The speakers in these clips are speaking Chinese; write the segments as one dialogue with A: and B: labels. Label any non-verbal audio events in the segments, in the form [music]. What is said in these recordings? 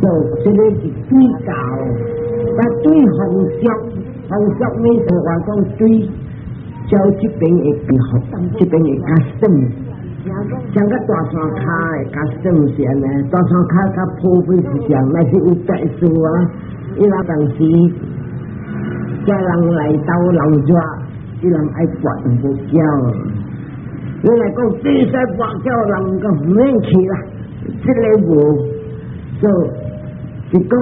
A: 做这个是最高，那最好做，好做每套话讲对就这边也比较好，这边也较深，像个大山卡加深些呢，大山卡它破费时间，那是有债数啊。伊拉当时叫人来到老家，伊人爱刮布胶，因为讲第三刮胶人个唔应起啦，这个无。就只讲，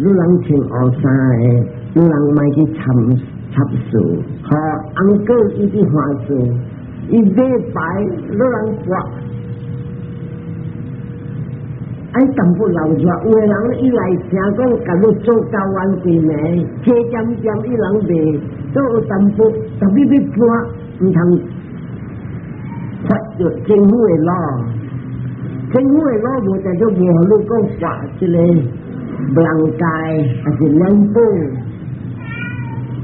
A: 有人情后生的，有人卖的参掺数，和昂高一点花数，一美白，有人刮。爱散步老多，有人一来，听说这么早到晚会来，街江江一两遍，都散步，特别的刮，唔通刮着政府诶，老。ฉันรู้เลยว่าบัวจะจะบัวลูกก็ฝากจะเลยบังกายอาจจะนั่งปุ้ง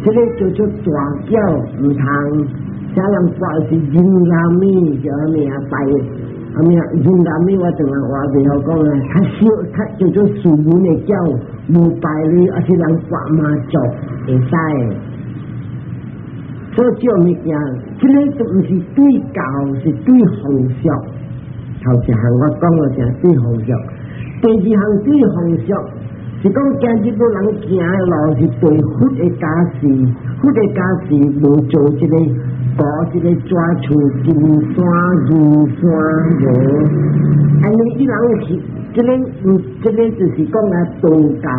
A: ฉันเลยจะจะตัวเกี้ยวมีทางฉันลังฝ่ายสิยิงรามีเจะเมียไปเมียยิงรามีว่าจะมาว่าเดียวก็เลยถ้าเชื่อถ้าจะจดสูงในเจ้ามูไปเลยอาจจะลังฝ่ามาจบเองได้โซเชียลมียดียที่เล่นตัวมัสตุ้ยเก่าสิตุ้ยหงส์头一行我讲了，行最方向；第二行最方向，是讲今日无人行的路是最佛的家事，佛的家事无做这个搞这个抓出金山银山的。哎，你一讲是这边、这个就是讲啊，道教；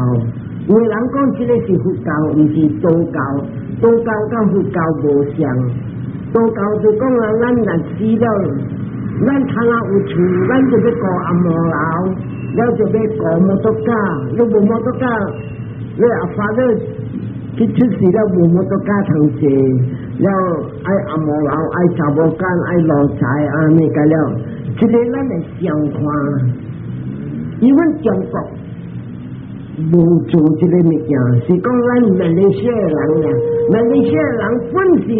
A: 有人讲，这个是佛教，不是道教，道教跟佛教无相。道教就讲啊，咱人死了。นั่นทาราอุชูนั่นจะไปก่ออมอลาวแล้วจะไปก่อมอตก้าแล้วบุมอตก้าเล้วอาฟาเดอร์คิดชื่อสีแล้วบุมอตก้าทางเจแล้วไออมอลาวไอชาวบกันไอหลอดสายอันนี้กาแล้วทีนี้นั่นเสียงควาอีวันจังกบบุจูที่เลยมีกย่างสิก็เั่นมาเลเซียหลังเนี่ยมาเลเซียหลังปุ่นสิ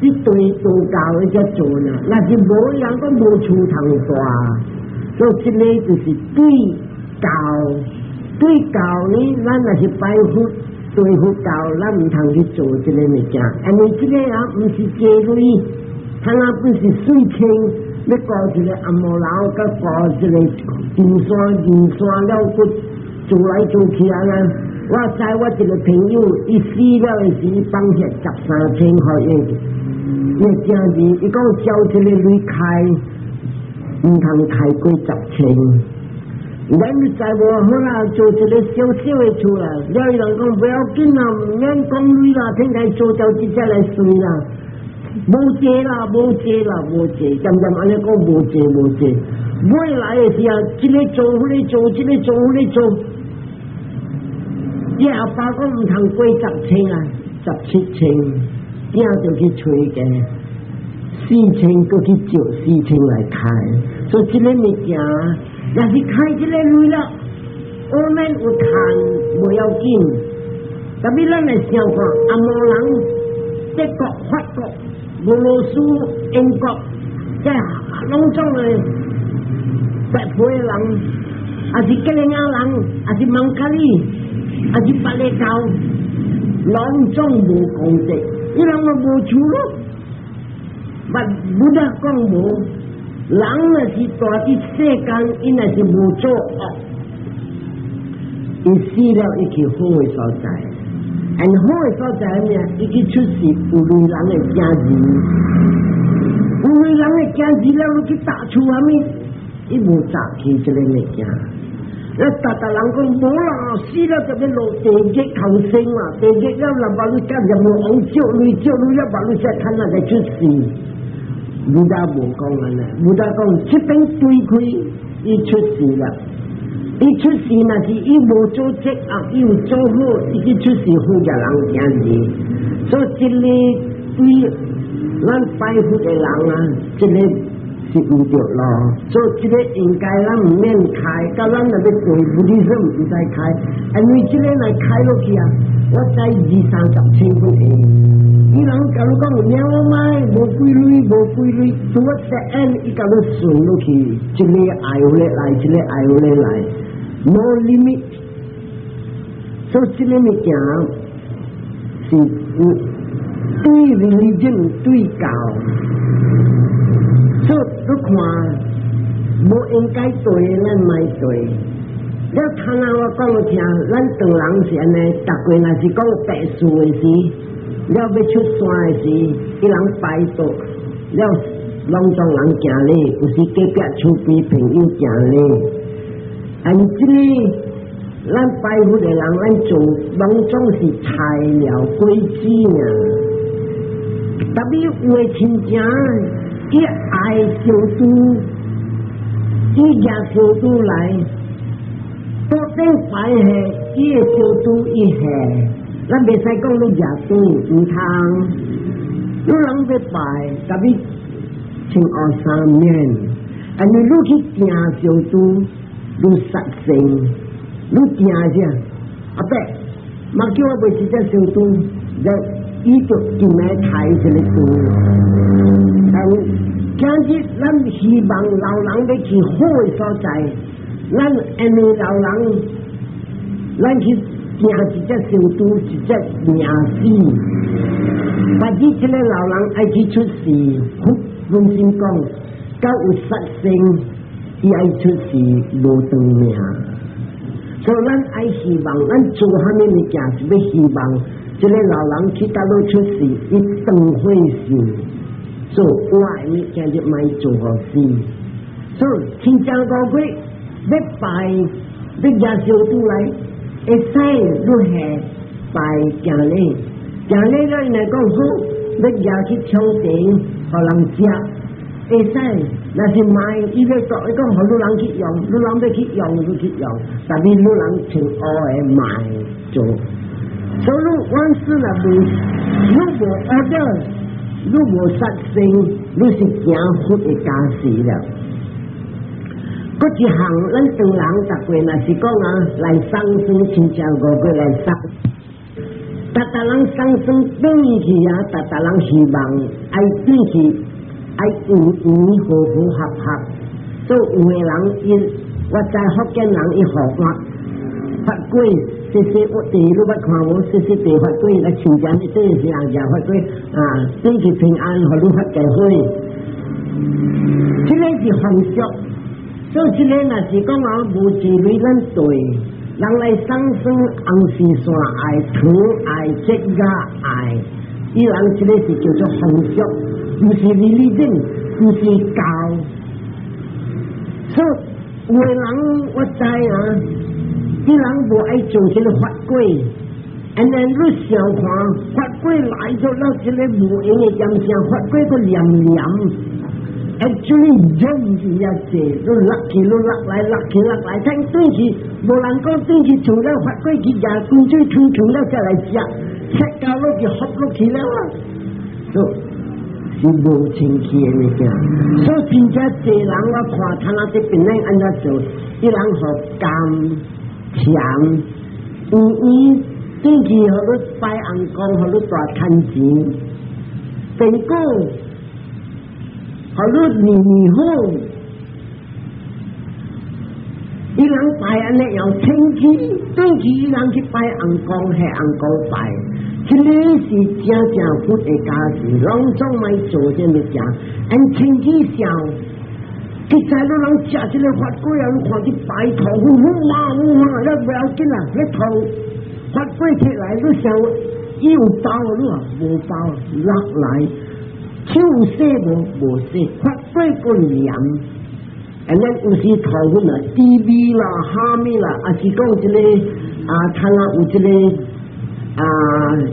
A: 一堆都搞一只做呢，那就无人个无出头大，所以这个就是对教，对教呢，咱那是拜佛。对佛教，咱唔通去做这个物件，安尼这个啊，唔是借类，他啊不是水清，你搞这个阿摩佬，佮搞这个金山银山了，佮做来做去啊啦。我知我一个朋友，伊死了的时，放下十三千块元。你家里一个小区的开，唔通太过执情。你你在我，我啦做出来烧烧了出来，有人讲不要紧啊，唔免讲具啦，听睇做就直接来睡啦。无借啦，无借啦，无借，任任安尼讲无借无借，唔来嚟时候，只你做，你做，只你做，你做。一阿爸讲唔通过杂清啊，杂切清。掉就去吹个，事情过去就事情来看，所以这个物件，若是开这个镭了，我们有看不要紧，特别咱来想看，阿摩人德国、法国、俄罗斯、英国，即拢总诶，白皮人，还是吉林亚人，还是孟加利，还是巴厘岛，拢总无共的。Kenapa berbocor? Budak kong bu, lang na situasi sekang ina si bocor. Isira iki hoi saltai. And hoi saltai niya, iki chusi uri lang na kyazi. Uri lang na kyazi lang, kita chuhami. Ibu tak kisi le kyazi. 那大大人讲无啦，死啦，就边落地级求生嘛，地级一六八六加就冇五焦六焦路一百六下，他那个出事。武大无讲啊，武大讲，七等对开伊出事啦。一出事那是伊无组织啊，有做好，一出事好人冷天所以这里对冷拜佛嘅人啊，这里。So today in Kailam, men Kai, Kailam is a Buddhism is I Kai, and we children like Kai Lokia, what I did sound of Chingu. You know, Kalukam, Yamamai, Bokui, Bokui, so what's the end? Ikalu Sun Loki, Chile, Iole, Lai, Chile, Iole, Lai. No limit. So Chile, Mikyam, see, 对人 e l i 对教，这看款无应该对人买对。要听我讲个听，咱等人是安尼，大家若是讲白事的事，要要出山的事，一人拜多。要拢庄人讲哩，不是隔别厝边朋友讲哩。安这里，咱拜佛的人，咱做拢总是材了规矩了。đặc biệt người chính cha cái ai siêu tu cái gia siêu tu lại tôi tên phải hệ cái siêu tu y hệ là bị sai con lúc giả tu không thang lúc lắng về bài đặc biệt chính ở anh ấy lúc khi nhà tu lúc sát sinh lúc nhà gì à bé mặc dù là bởi chỉ cho siêu tu Itukime Taiziliku. Tang Kanji Lam Hi Bang Lao Lang De Ki Hoi So Chai Lam Ene Lao Lang Lam Hi Nhà chỉ chắc sự tu chỉ chắc nhà si Và chỉ chỉ lão lăng ai chỉ chút si Hút vung xin công Cao ủ sát sinh Y ai chút si lô tương nhà So lan ai hy vọng Lan chủ hà mê mê kia Vì hy vọng 这个老人去大陆出事，一定会死。做坏面讲就买做好事。所以天疆高贵，得拜，得家小出来。一生都还拜家里，家里来那个屋，得要去充电，让人家。一生那是买，伊个做一个好多人去用，老人都去用，都去用，但比老人都爱买做。所以往事那不？如果阿个，如果杀生，那是惊福的家事了。个一行人等人家过那是讲啊，来三生请教我过来杀。达达人三生等一次啊，达达人希望爱自己爱和和和和和，做有为人因我在福建人一好活。phát quy si si ô tỷ lúc bắt hòa vô si si tỷ phát quy là chỉ gián đi tê si hàng giả phát quy à tê thì bình an họ lúc phát kẻ hơi thế này thì hồng chọc cho thế này là chỉ có ngó bù chỉ lý lân tuổi lăng lại sang sưng ăn xì xòa ai thứ ai chết ga ai yêu ăn thế này thì kêu cho hồng chọc không phải lý lý dân không phải cao so người lắng quá trai à 啲人無愛做一個法規，安尼你想看法規來咗，咱一個無用嘅點聲，法規個念念，actually 用字也濟，你落去你落來落去落來，聽對是無人講對是從咗法規去廿公追推從咗再來食，食到落去合落去了啊，所。是無清氣嘅物件，所以真正濟人我看，睇下啲病人安怎做，啲人學監。想，第一，自己和你拜安公和你大摊钱，第二，和你年后，伊人拜安尼有清气，对起伊人去拜安公，系安公拜。这个是真正福的家事，隆重来做这么讲，按清气想。cái trái nó lâu chả chứ là phát quay ăn khoảng cái bài thầu hú hú mà hú mà nó béo cái là cái thầu hoạt quay thì lại nó sao yêu bao luôn vô bao lắc lại chiêu xe vô vô xe hoạt quay còn nhầm and then 有时头昏啦、TV 啦、虾米啦，啊是讲一个啊，他啊有一个啊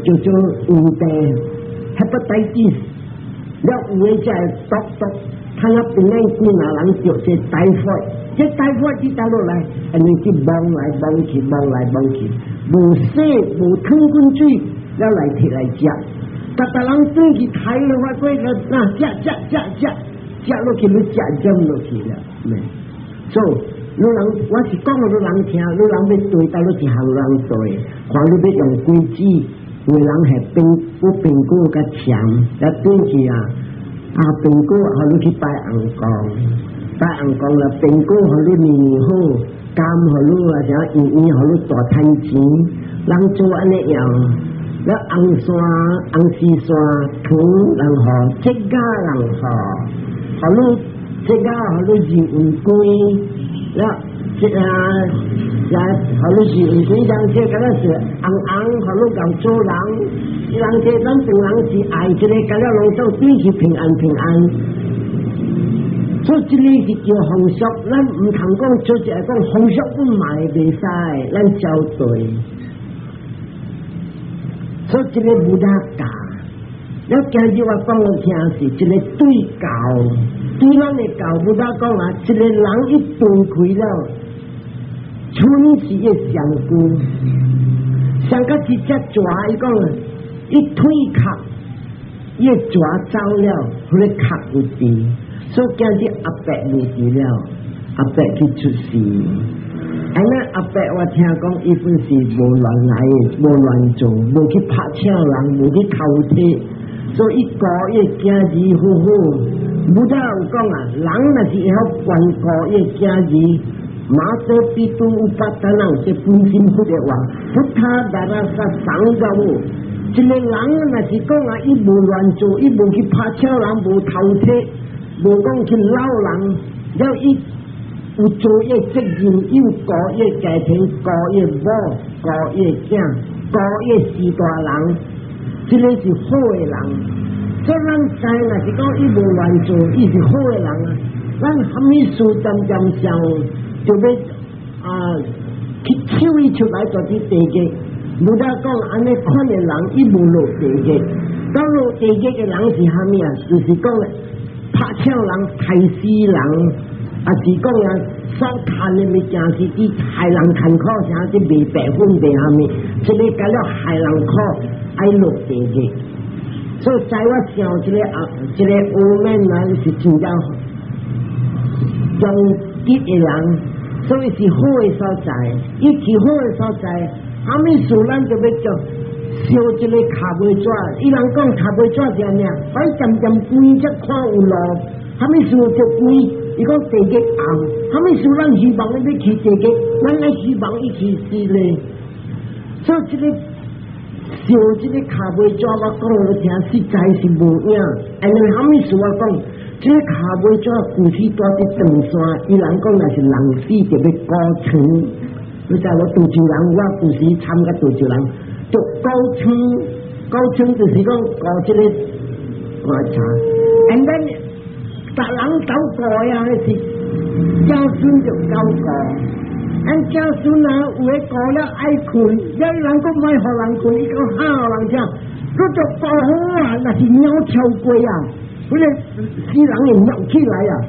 A: 叫做有病 hepatitis，了有诶在毒毒。他那本来煮那冷调？即系太火，即系太带即落来，你即去帮来帮去，帮来帮去，无水无汤滚水，要来贴嚟食。人嗱嗱，抬意睇啦，归啊，吃吃吃吃吃，吃落去你吃食落去了，嗯，所以有人，我是讲俾人听，有人未对待，你是行人对，看你要用规矩，为人系兵，不兵过个强，要对住啊。เอาเป็นกู้เอาลูกที่ไปอังกองไปอังกองแล้วเป็นกู้เขาลูกมีมีหู้กามเขาลูกอะไรอีอีเขาลูกต่อทันจีลังจวนเนี่ยอย่างแล้วอังสวาอังซีสวาถึงลังหอเจ๊ก้าลังหอเขาลูกเจ๊ก้าเขาลูกจีอุ่นกุยแล้วเจ้าเขาลูกจีอุ่นกุยดังเจ๊ก้าแล้วเสืออังอังเขาลูกกังโจหลัง人家咱平人是爱一个，甲了龙舟只是平安平安。做一个是叫风俗，咱毋通讲做一个讲风俗，阮嘛会袂使，咱交对。做一个武打教，咱今日我讲互听是一个对教，对咱的教武打讲啊，一个人一分开了，春是一上菇，上到一只蛇，伊讲。一推卡，一抓糟了，会卡不低，所以讲的阿伯不低了，阿伯去出事。อันนั้นอาเปะว่าเทียกองอีฟุนสีโบรันไหลโบรันจงโบคิพระเชี่ยวหลังโบคิเขาเท所以高一家子好好，不得讲啊，人那是要管高一家子。Mata pitu upatanang sepunsim kudewa. Putha darasa sanggawo 这个人若是讲啊，伊无乱做，伊无去拍车人，无偷车，无讲去捞人，要一有做一责任，有高一家庭，高一某，高一囝，高一时代人，这个是好的人。所以咱在那是讲伊无乱做，伊是好的人啊。咱还没事张张上，就被啊，去抽一出来做啲地基。无得讲，安尼困嘅人，伊无落地基，到落地基嘅人是虾米啊？就是讲，拍枪人、提死人，啊是讲啊，扫炭嘅咪正是伊害人近靠，甚至未白分嘅虾米？即个搞了害人苦，爱落地基。所以在我想，即个啊，即系我们呢是尽量忠吉嘅人，所以是好嘅所在，伊期好嘅所在。Kami sulam tu betul. Siu jeli kabel jual, ilang kong kabel jual dia ni. Baik jam-jam kui je kau ulo. Kami suruh tu kui, ikut tege ang. Kami sulam hibang ni beki tege, mana hibang iki sile. So jeli 小这个卡位抓我讲了听实在是无影，安尼哈咪是我讲，这个卡位抓古时多的长沙，伊人讲那是人死就要高层。你在我杜书人，我不是参加杜书人。做高青，高青就是讲搞这个观察，then，大人搞过呀，那是教书就搞过。俺家书那会过了爱困，有人个买好哪个一个好人家，那做包好啊，那是鸟巢鬼啊，不是死狼也咬起来呀，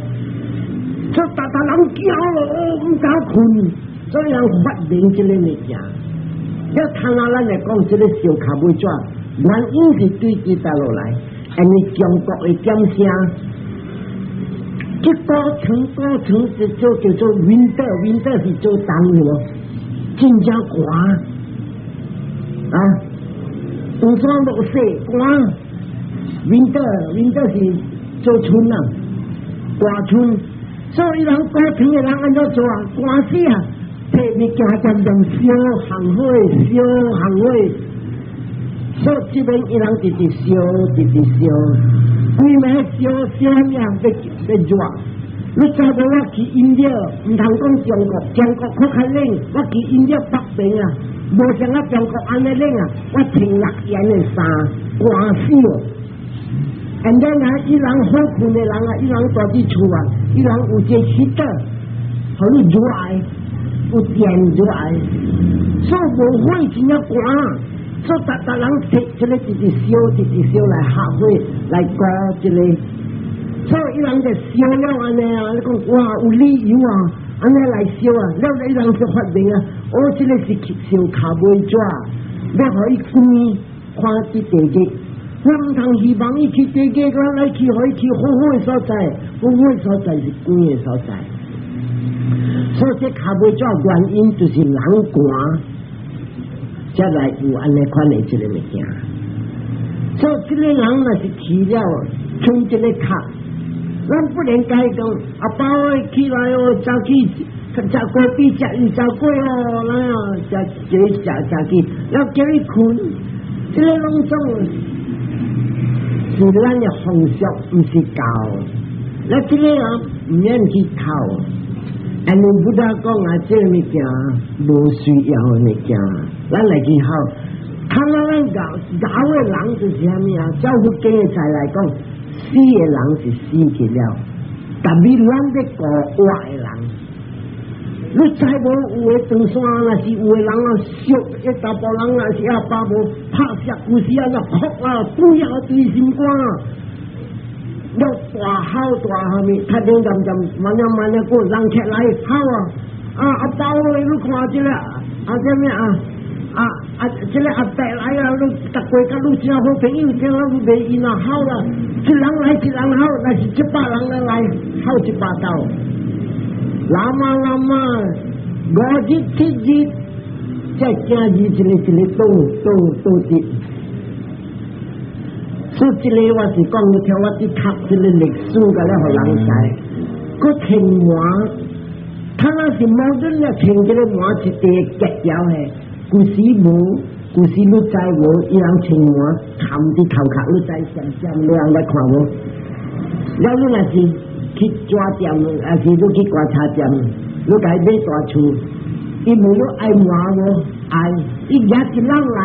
A: 就大大狼叫，了，不敢困。所以人发明即个物件，要通啊，咱来讲即个小卡尾纸，原因是对伊带落来，安尼中国诶点声，一个城个城就做叫做 winter winter 是做冬了，真正寒啊，有霜落雪寒，winter winter 是做春啊，寒春，所以人古城诶人安怎做啊？寒死啊！体物件渐渐烧行火，烧行火，所即边伊人直直烧，直直烧，规暝烧烧命要要热。你知无？我去印度，毋通讲中国，中国可较冷。我去印度北边啊，无像我中国安尼冷啊，我穿六件的衫，寒死哦。And then 啊，伊人好困的人啊，伊人住伫厝啊，伊人有一个石凳，互你热诶。不点着哎，所以无开钱管，所以达达郎贴出来自己烧自己烧来下会来管这里，所以一郎就烧，了安尼啊，你讲哇有理由啊，安尼来烧啊，了得一人就发病啊，我这里是去烧卡杯抓，你可以斤米换地袋鸡，我同长期帮去地鸡，他来去可以去好好烧所在，好烧在是工业烧在。所以，卡不叫原因，就是人光，才来有安尼款的这个物件。所以，这个人若是去了，从这个卡，咱不能改动。阿爸我起来哦，早起食咋个食咋？咋贵哦？那样这这食食去，要给你困，这个拢总是咱的风俗，不是搞。那这个人不要去靠。and in Buddha gong a che mi kya bo sui yao ni kya la la ki hao kan la lang ga ga we lang zu jia mi a jiao bu ge sai lai gong si ye lang si si ki liao ta bi lang de ko wa ye lang lu sai bo we tung sua la si we lang la xiu ye ta bo lang la si a pa bo pa xia ku si a na khok la tu ya tu sim kwa ยกตัวเฮาตัวหามีถ้าเดินจำจำมันยังมันยังกูรังแค่ไรเฮาอ่ะอ่ะเอาเลยลูกขวาจิละอาจจะไม่อ่ะอ่ะอาจจะอัแต่ไรแล้วลูกตะกวยกับลูกเชียวพวกเป็นยิ่งเชียวแล้วเบียอีน่าเฮาละจิลังไรจิลังเฮาไรจิป้าลังไรไรเฮาจิป้าเต้าลามาลามาบอจิตจิตจิตเจ้าจิตจิตจิตตรงตรงตรงจิตสุดที่เลวสิกองเทวติทับสิเลเล็กสู้กันแล้วหลังใจก็เข่งหมวถ้าเราสิมองด้วยแล้วเข่งจะได้หมวจิตเตะแกะยาวแห่กูสีหมูกูสีลูกใจหมูอีหลังเข่งหมวทำที่เขาขาลูกใจแจ่มแจ่มเรื่องได้ความวแล้วลูกอะไรสิคิดจ้าเจียมอะไรสิลูกคิดกว่าชาเจียมลูกใจได้ตัวชูอีหมูไอหมวไออีกยักษ์กินเหล้าไหล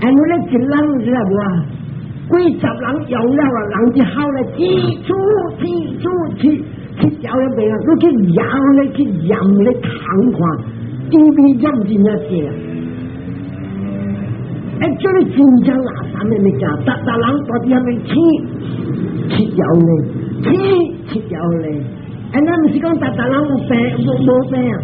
A: 俺们来进狼知道不？鬼十人有了啊，人就好了，记住记住记，去教人病啊，都去养咧，去养咧，躺看，因为养真那些啊。哎，这里新疆哪啥没没讲，大大人到底还没去，去教咧，去去教咧，哎，那不是讲大大人有病，无无病啊？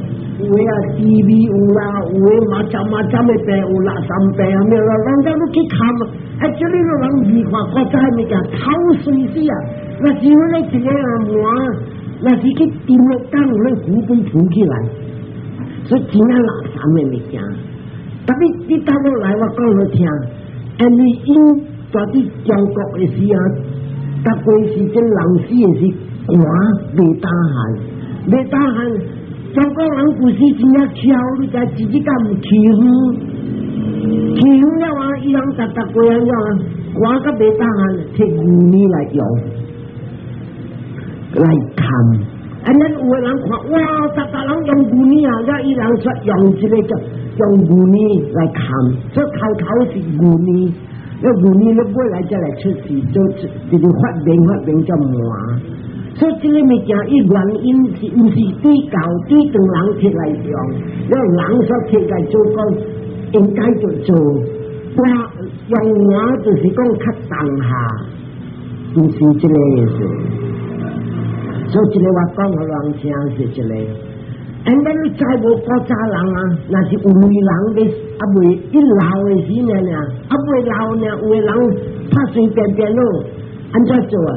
A: उहे असी बि उहा उहे माछा माछा में पे ओला सम पे हमें रंग की खाम एक्चुअली रो रंग भी हुआ कोचा है में क्या था वो सुई सी या ना जीवन ने चले मुआ ना जी के तीन लोग का उन्हें गुपन ठूकी लाए सो चीना ला सामने में क्या तभी तीता वो लाए वो कौन हो थिया एंड इन तो ती क्या को ऐसी या तब कोई सीजन लाउसी ऐसी कुआ बेता हाल बेता हाल 中国人古时，人家巧，好，家自己干不吃。吃完了话，一两大大人娘要刮个被单，贴污泥来用，来砍。啊，那有的人看哇，大大人用污泥啊，要一人说用起个叫用污泥来砍，这头头是污泥。那五泥你不来再来吃，就就就发病发病叫麻。ဆိုကြည့်မိကြဤကွန်အင်းစီအင်းစီတီကောင်တီတန်လောင်ဖြစ်လိုက်ပြောင်းရောလောင်ဆော့ဖြစ်ကြချိုးကောင်းအင်တိုင်းတို့ချိုးဘာရောင်ငါတို့စီကောင်းခတ်တန်ဟာသူစီကြလေဆိုဆိုကြလေဝါကောင်းလောင်ချင်စီကြလေ And then we try to put our langa, na si umui lang des, abwe ilawe si nana, abwe lao na uwe lang, pasing pepe no, and that's all.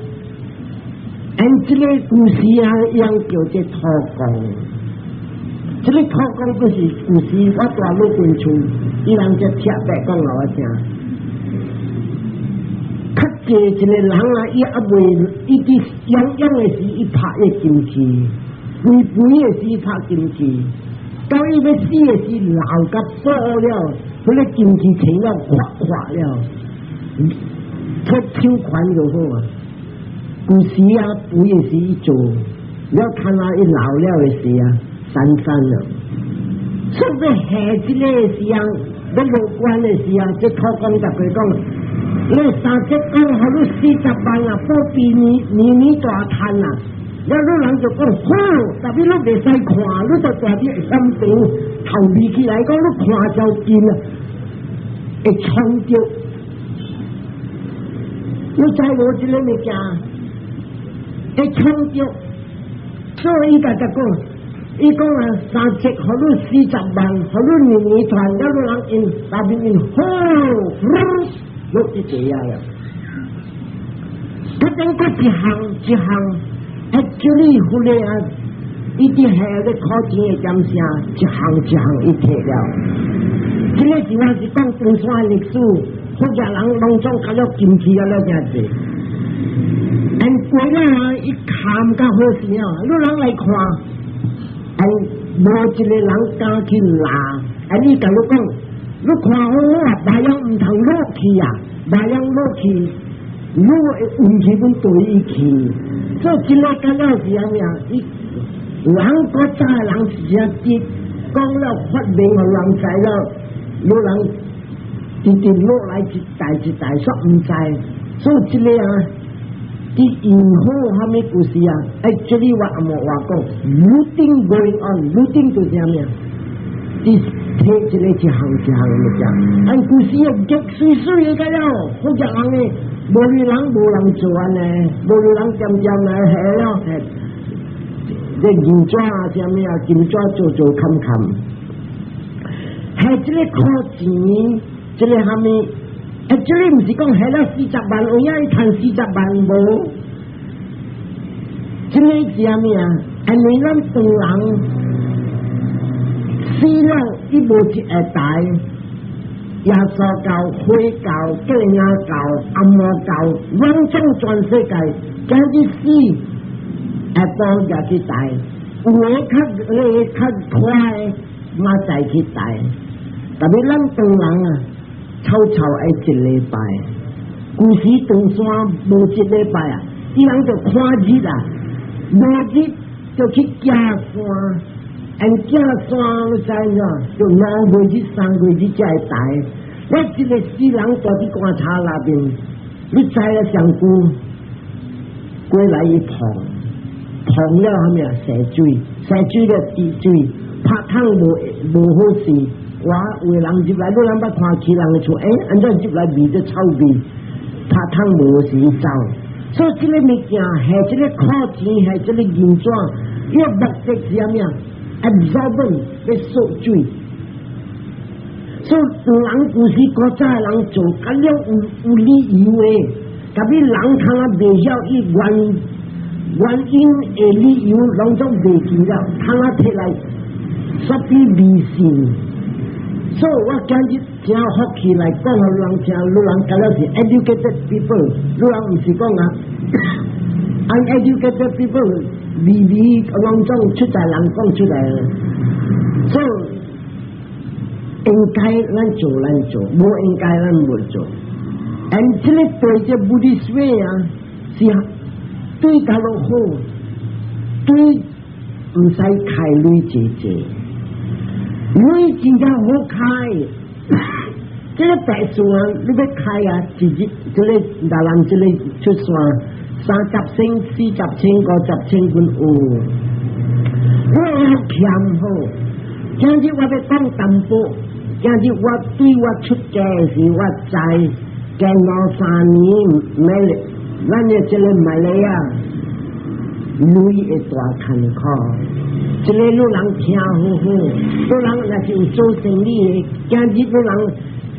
A: 这个故事啊，养叫在土工。这个土工就是故事，我大陆进出，一人就吃白讲劳钱。他给这个人啊，也阿未，一点养养的是，伊拍一进去，肥肥的是拍进去。到伊个死的是老甲破了，嗰个进去成了垮滑了，出超款就好啊。古时啊，不也是一种，要看那一老了的时啊，三三了，出得孩子的时啊，那乐观的时啊，就靠跟大家讲，那三十公还有四十万啊，不比你你你大摊啊。有啲人就講好，特別碌嚟細看，碌就代表心定頭面起嚟講，碌看就見啦，會衝掉。你再我一個物件。会困着，所以伊甲甲讲，伊讲啊，三七，互你四十万，互你年年赚，一路人因，那边因好，落一这样了。他等个一行一行，他这里忽略啊，一啲系个考钱嘅感谢，一行一行一摕了。这个主要是讲中山历史，福建人拢总教育进去啊，了真济。俺国家人一看干好事啊，有人来看，俺无一个人敢去拿。俺你甲我讲，你看好啊，大洋唔通落去啊，大洋落去，你会运气本对伊去。做一个干了是安尼啊，伊人国家人是啊，一讲了发明互人知了，有人直直落来一代一代煞毋知，所以即个啊。the inho hamikusia actually what amo wako looting going on looting to jamia this page le chi hang chi hang le cha an kusia get sui sui ka yo ho ja ang ni bo li lang bo lang chua ne bo li lang cham cham ne he yo he de gi cha jamia gi cha cho cho kham kham he chile kho chi chile hamikusia แต่จริงสิกงเห็นแล้สิจับบันอย่างทันสิจับบอลบ่ที่นี่จะมีอะไรนั่นตุ้งหลังสิ่งนั้นอิบุจิเอตัยยาสาวเก่าคุยเก่าเกลียเก่าอัมโมเก่าวังช่างจวนเสกเก่าจังที่สิเอตองจะที่ใจเหนือคัดเลยคัดควายมาใจที่ใจแต่ไม่นั่นตรงหลังอะ超超爱一礼拜，古时登山无一礼拜啊，伊人就看日啊，无日就去行山，按行山你知影，就两月日、三月日才会来。我一个死人在伫观察那边，你知了上久，过来一捧，捧了后面洗水，洗水了滴水，拍汤无无好事。娃为人进来，都人把花起人出，哎，人家进来比这臭比，他汤无时少，所以这个物件，还这个靠钱，还这个银装，要白色什么呀？absorbent 要受罪。所以人古时国家人做，他了有有理以为，特别人他啊不要一原原因的理由，拢总袂记了，他啊提来说比迷信。So what can you tell hockey like con lang chang lu lang kala si educated people lu [coughs] lang si con à uneducated people vì vì long trong chút tài lang con chút tài so engkai lan cho lan cho bo engkai lan bo cho and chile tôi je buddhist way à si tôi kalau ho tôi không sai khai lui chế chế ม่จริงจังหัวใครจะแต่ส่วนรู้ไหมใครอะจีจิจะเลยดารังจะเลยชุดส่วนสามจับเชิงสี่จับเชิงก็จับเชิงคุณอูว่าพยามหูยังที่ว่าไปตั้งตำปุยังที่ว่าตีว่าชุดแกสีว่าใจแกนอนสานี้ไม่แล่วเนี่ยจะเล่นไมมเลยอะ lui et toi kan ko te le lu lang pia hu hu lu lang la ji so sen li jiang ji lu lang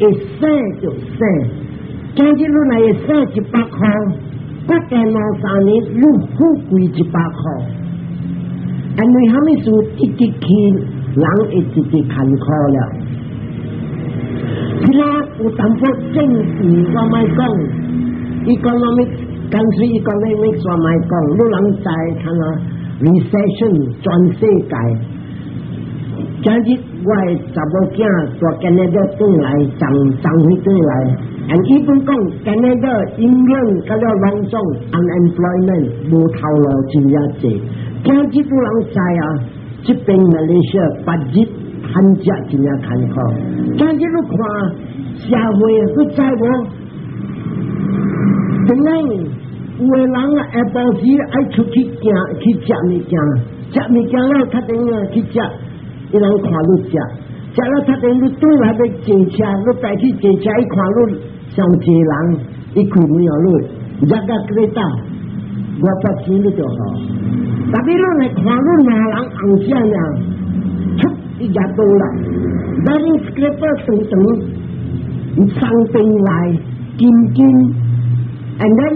A: e se jo se jiang ji lu na e se ji pa ko ko te mo sa ni lu hu kui ji pa ko an lui ha mi su ti ti ki lang e ti ti kan ko la ที่แรกอุตมพวกเส้นสีก็ไม่ก้อง economic ก o u n t r y economics า่กอรู้หลังใจขณะ recession จนเสียใจจะยิ่งว่าจะบอกแก่ตัวแคนาดาตึงไหลจังจังหิตึงไหล and อีกุ่นกงแคนาดาอินเดียก็เรียกวังจง unemployment บูเทาโลจียาเจจะยิ่งรหลังใจอ่ะจะเป็นมาเลเซียปัจจิตันจะจีนยาคันคอจะยิ่รู้ความ社会不在乎，怎样？วยหลังไอ้บางทีไอ้ชุดที่แกคิดจะมีแกจะมีแกแล้วถ้าเป็นเงี้ยคิดจะไอ้หลังขวารู้จะจะแล้วถ้าเป็นรู้ตู้ลายไปจริงจังรูไปที่จียงจไอ้ขวารู้สองเจีหลังอีกคนมีอะไรยักษ์กระต่าว่าปัจจุบันจะหาแต่พี่รู้ในขวารู้หน้าหลังอังเสียเนี่ยชุดที่จะโตละดังนั้นสคริปต์ส่งถึงสังเป็นลายกินกินอันนั้น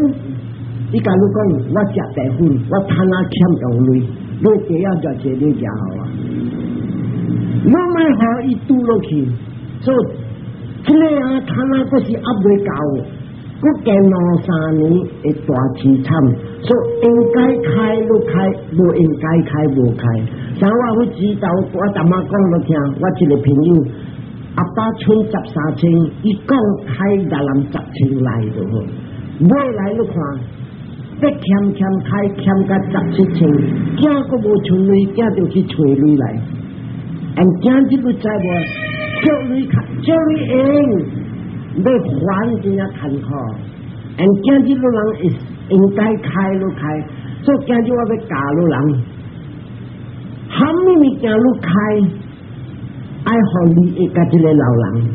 A: 伊甲你讲我食白粉我趁啊欠用镭你第啊个坐你钱好啊我买房伊拄落去所以即个啊趁啊佫是压未到嘅佫两三年会大资产所以应该开就开冇应该开无开所以我会知道我逐晚讲你听我一个朋友阿爸充十三千一共开达人十千来着，好买来你看这欠欠太欠个十七千，惊个无存钱，惊就去找钱来。俺惊这个债务，叫你看，叫你用，你还真要坎坷。俺惊这个人应该开就开，所以惊这我要嫁路人，喊你咪惊路开，爱互你一家这个老人。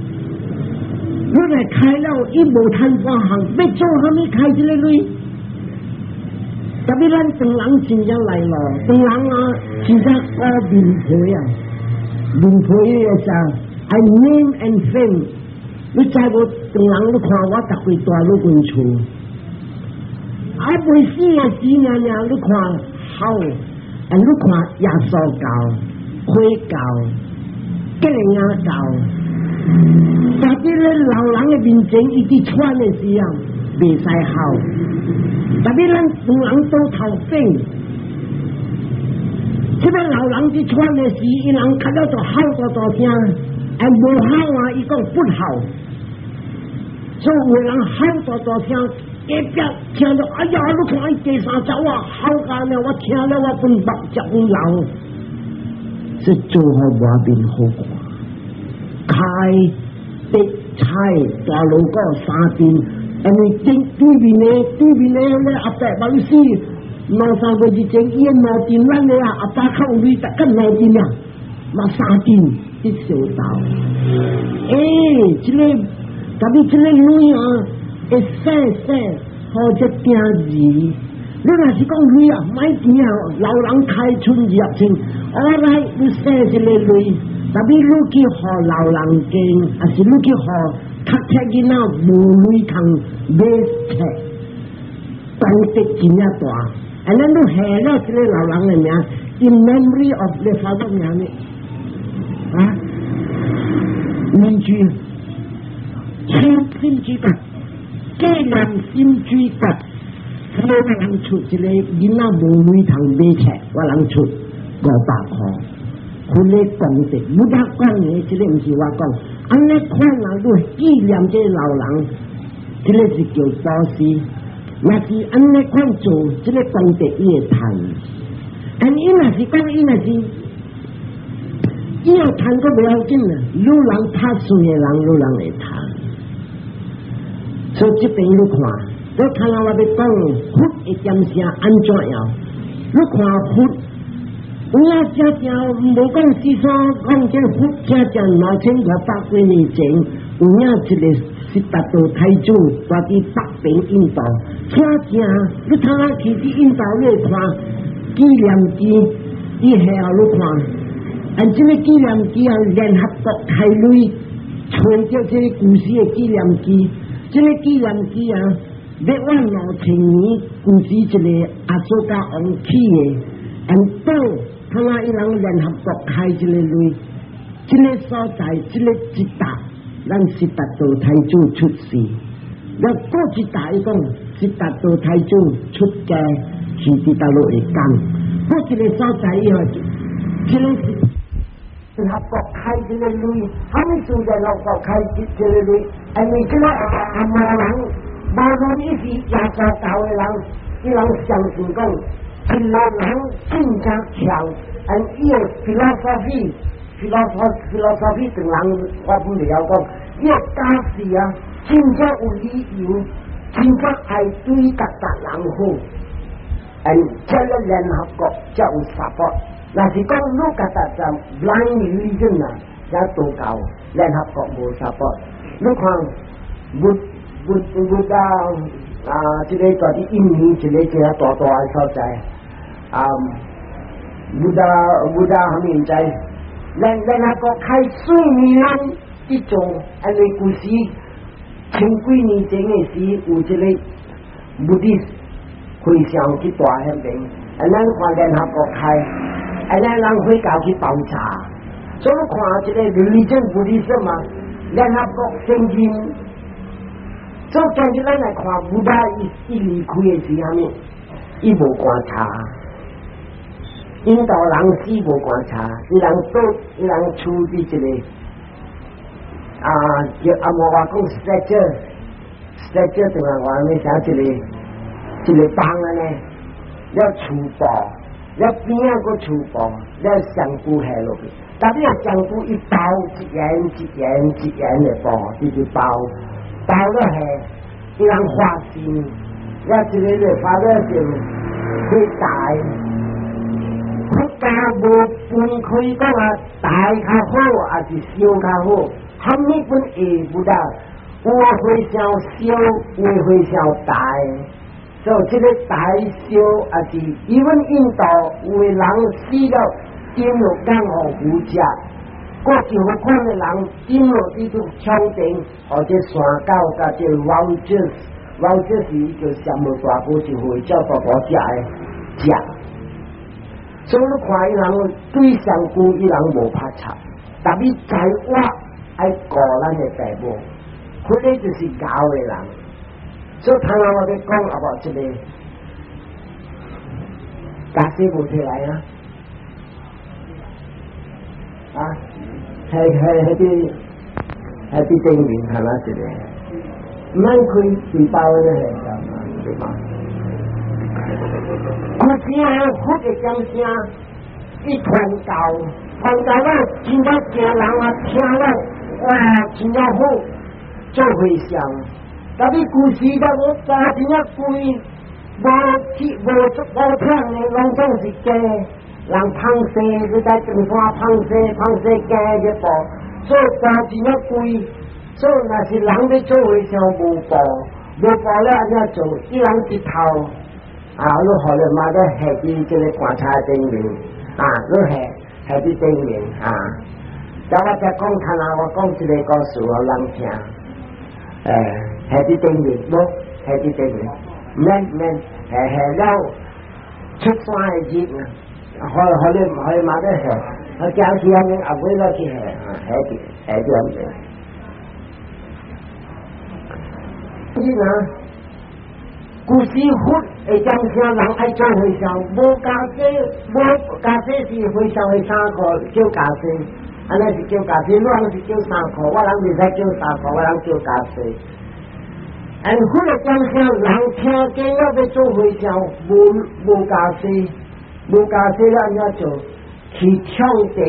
A: 我来开了，伊无趁半行，要做啥物开这个钱？tapi lan senang cinta lai lo senang cinta ko bin ya bin ya sa I name and fame ni cha go senang lu kwa wa ta kui tua lu kun chu ai bui si ya ji nya nya lu kwa hao and lu kwa ya so gao kui gao ke le nga gao tapi le lao lang bin jing i di chuan ne si yang 比赛好。特别咱从人到头顶，即个老人即款嘅事，伊人咳到就哮到大声，哎无哮啊，伊讲不好，所以有人哮到大声，隔壁听到哎呀，你看伊第三走啊，哮干了，我听了我分目就昏流，这做好外面好看，开的菜大路个三边。อันนี้เจ็งตู้บินเนงตู้บินเนงเลยอาแปะบาลีซีนอสาวดิเจงเอียนนอตินนั่นเลยอาป้าเข้าวีตะกันนอตินะมาสาตินติดเสียวตาเอ๊ะชิเล่ตอนนี้ชิเล่ลุยอ่ะเอ้ะเซ่เซ่พอจะเตียนดีเรื่องอะไรที่ก้องลุยอ่ะไม่เตียนเราหลังใครชุนเหยียบจริงอะไรดูเซ่ชิเล่ลุยตอนนี้ลูกกี่หอเราหลังเก่งอ่ะสิลูกกี่หอ탁해기나무의탕베스테땅때기냐또아 and then 해가그래나랑이냐 in memory of the father 냐니아민주캠핑지가깨난심주가그래나랑추그래기나무의탕베스테와랑추거คุณเล็กกองเสร็จมุดักกองเนี่ยชื่อเล่นชื่อว่ากอง安尼看人都纪念这老人，这个是叫多事。若是安尼款做，这个功德伊会趁。安伊若是讲伊若是，伊若趁阁袂要紧啦，有人拍算诶人，有人会趁。所以即边你看，我看下我要讲，佛会点声安怎样？你看佛。那家家我讲是说，讲这不家家老千个百几年前，有影一个是达到台中，我去北平印度，家家你他去去印度咧看，纪念机，伊下路看，按这个纪念机啊，联合国海里存着这个古时的纪念机，这个纪念机啊，要往老千年古时一个阿祖家王起的，按到。พลาายหลังเรียนหับตกไทยเลริญจิเลสใจจิเลจิตตานั่นสิตาโตไทยจูชุดสีแล้วก็จิตอีก็สิตาโตไทยจูชุดแกขีดตาโลเอกังก็จิเลสใจอีกจิเลสหับตกไทยเลริญทำให้สุดใจเราตกไทยเจลิญอันนี้ก็ทำมาหลังบางคนทีสิอยากจะเก่าหลังที่เราจังสิ่งก็经常讲俺也 philosophy philosophy philosophy 等人我不了讲，也假是啊，真正有理由，真正爱对达达人好，俺这个联合国才有 support。那是讲你个达达 blind religion 啊，也多高，联合国无 support。你看，不不不到。อ่าที่ได้ตอนที่อินนี้จะได้เจอต่อต่อเข้าใจอ่าบูดาบูดาหมิ่นใจแลวและนักก็ใครสุ้มีนั้นที่จงอันนี้กูซีเชิงกุยนี่เจงไออุจเลยบูดิสคุยเสียงที่ตัวแห้เป็นอันนั้นความแดนหักก็ใครอันนั้นลังคุยกาวทีปองชาสมความจะได้ r e l i g i o งบ u d d ส i s มแดนหักก็เซนจิน做感觉咱来看五百一，一离开是虾米？一无观察，引导人，一无观察，一人都一人都出的这里。啊，叫阿摩瓦公是在这，在这等下外面想起哩，这里帮了呢。要出包，要怎样个出包？要香菇海螺但是要香菇一包，一元一元一元的包，这就包。烧得黑，一样花心，要会大。无分讲啊，大较好还是小较好？分不我会想小，我会想大。做这个大小，还是因为印度为人死了，进入任何国家。过去好看的人，因为这都敲定，或者山高，或者王者，王者是一个什么大哥就会叫爸爸食哎食。所以看伊人对上古伊人无怕吃，但别在我爱过咱的干部，他呢就是咬的人。所以听我我的讲好无一这里，大家不起来啊啊！才还还得还得等银行那些的，蛮可以举报的嘞，对吧？我听或者讲听，一团高，团高啊，听到家人啊，听了哇，听到后就会想，但是古时的我家庭啊，故意。我去我我听你老总是讲。ลังพังเซือได้จงว่าพังเซพังเซแกเยปอโชตาจีนกุยชกนาทีหลังได้ช่วยเชียงบูปอบปอแล้วเนี่ยจงที่หลังติดเท้าอ้าวลูกหอเลยมาได้แหกีจะได้กวาดชาเต็งหนึ่งอ่าลูกแหกแหกีเต็งหนึ่งอ่าแต่ว่าจะก้องธนาว่าก้องจะได้ก็สวยลังเชียงเออแหกีเต็งหน่งบุ๊กแหกีเต็งหน่งแม่นแม่นแหแหแล้วชุดสายจีน họ họ lên họ lên माने है और क्या किया हमने अगुला की है हाँ है कि है जो हमने जी ना कुर्सी हुट ấy ờ, ờ, trong sao lòng ai trong hồi sao vô cà phê vô cà phê thì hồi sao hồi sao có kêu cà phê anh ấy thì kêu cà phê luôn anh thì kêu sao có và làm gì ra kêu sao có và làm kêu cà phê anh hút ở trong sao lòng theo cái nó về chỗ hồi sao vô vô cà phê 木家这样要做，去窗顶，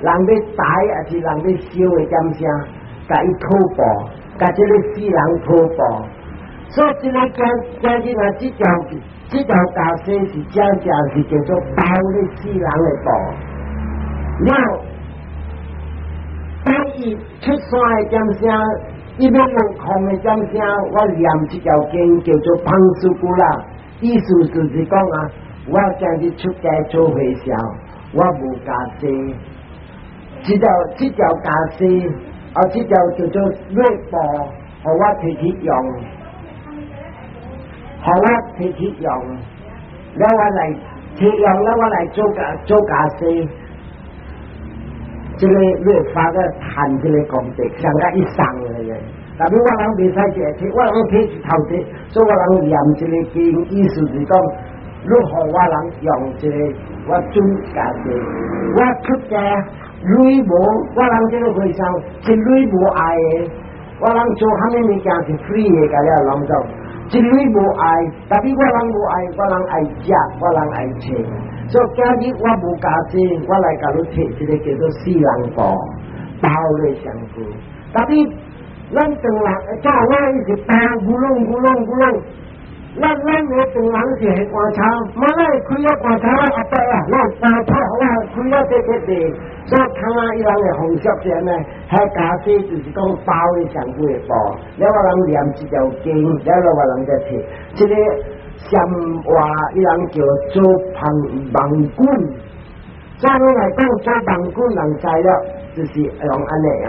A: 人哋打还是人哋烧的点声，甲伊土布，甲即个细人土布。所以个江江边啊，这条这条大溪是真正是叫做包啲细人的布。要，当伊出山的点声，一边用空的点声，我念这条经叫做彭子姑啦。意思就是讲啊。我今日出街做和尚，我不干的。这条这条干的，啊，这条叫做念佛，好我提起用，好我提起用。那我来，这条那我来做个做家的。这个六发的弹这个功德，人家一生的耶。那边我能未使解些，我能提起头所以我能念这个经，意思是讲。如合我能用这个，我准加钱。我出家磊无，我能这个会上，这磊无爱，我能做下面物件是便的，个了郎中。这磊摩爱，但别我能无爱，我能爱食，我能爱钱。所以今日我无加钱，我来甲你提这个叫做西洋果，包的香菇。特别那等人，叫来是白咕隆咕隆咕隆。那那，你同样是喝茶，冇那系苦个喝茶啊阿伯啊！那茶好啊，苦个这些的，所以台伊有人嚟红烧片呢，吃家啡就是讲包你上个月房。有个人念一条经，有个人有钱，这个神话伊人叫做胖胖棍。再来讲，做胖棍人知了，就是用安的啊，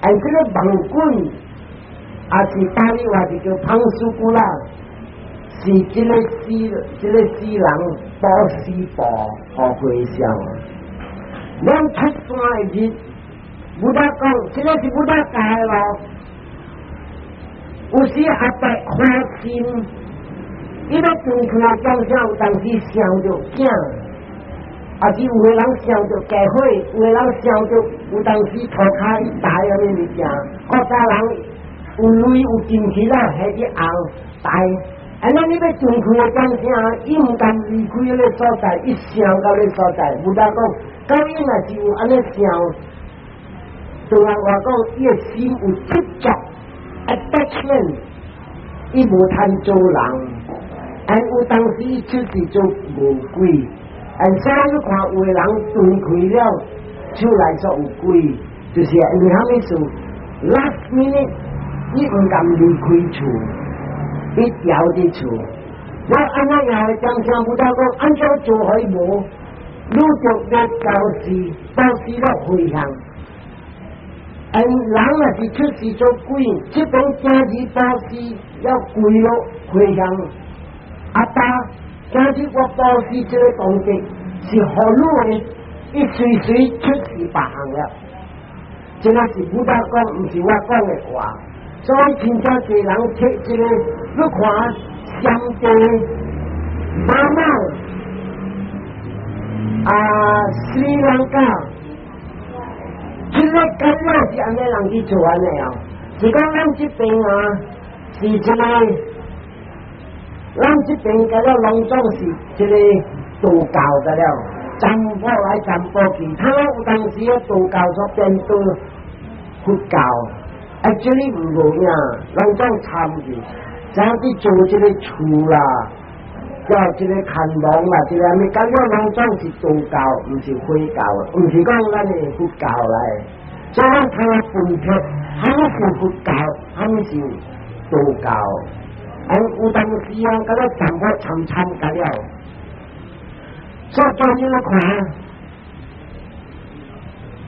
A: 哎，这个胖棍，阿是打你话就叫胖叔姑啦。是这个西这个西人包西包好归乡。咱出山的日，不得讲，这个是不得改了。有时阿伯花心，伊都平常讲讲，有当时想着惊，啊是有个人想着家伙，有个人想着有当时涂骹一大样的物件，国家人有镭有金钱啦，还是红大。啊，那你要分开干啊。伊唔敢离开个所在，一想迄个所在，唔打讲，狗因啊是有安尼想，对阿话讲，伊个心有执着，attachment，伊无贪做人，哎，有东西就是做鬼。龟，哎，所以看个人断开了，出来做有鬼。就是因为哈咪说，last minute，你唔敢离开厝。你调得出？我按照伢讲，讲不到个，安照做还无。六就日教是包尸了，回乡。嗯，人啊是出事做鬼，这百家己八十要跪了，回乡。阿爸，家这个包尸这个东西是何路的？一岁岁出事白行了，真的是不到哥不是我讲的话。所以请教给人切这个如果相对妈妈啊斯里兰卡，这个干那是安尼人去做安尼哦，是讲咱这边啊是这个，咱这边嘅个隆重是这个道教嘅了。占卜来占卜，其他有当时啊道教所变到佛教。哎，这里五龙呀，龙庄参的，然后做这个厨啦，然后这个看房啦，这个还感觉龙庄是道教，不是佛教，不是讲那里佛教嘞，再看下图片，还是佛教，还是道教，我我当时啊，觉得怎么参参得了，所以最近看。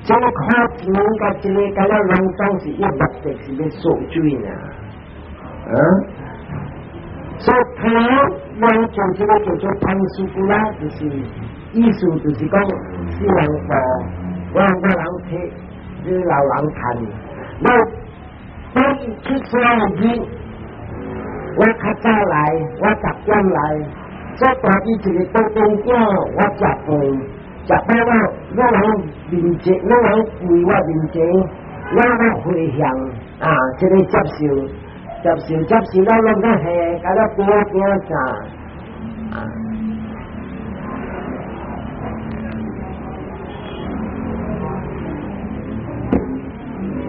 A: จังข้าวนั่งกับเจริญกันแล้วลองต้องสิ็บแต่สิเป็นสูงจุ้ยนะสุดท้ายวันจันทร์ที่เราจะทำสุกุระคือสิ่งที่สุดที่ก็สิ่งต่อว่าเราเทหรือเราหลังทันแล้วต้องคิดว่าดีว่าข้าเจ้าไรว่าจับย่ำไรเจ้าตอนที่จะต้องเป็นเจ้าว่าจับเอจะแปลว่าเราให้บนเจเราให้คว่าบินเจเราไห้คุอ่างอ่าจะได้จับสิวจับสิวจับสิวแล้วลงก็แห่กันแล้วกลัวเงี่ยจ้า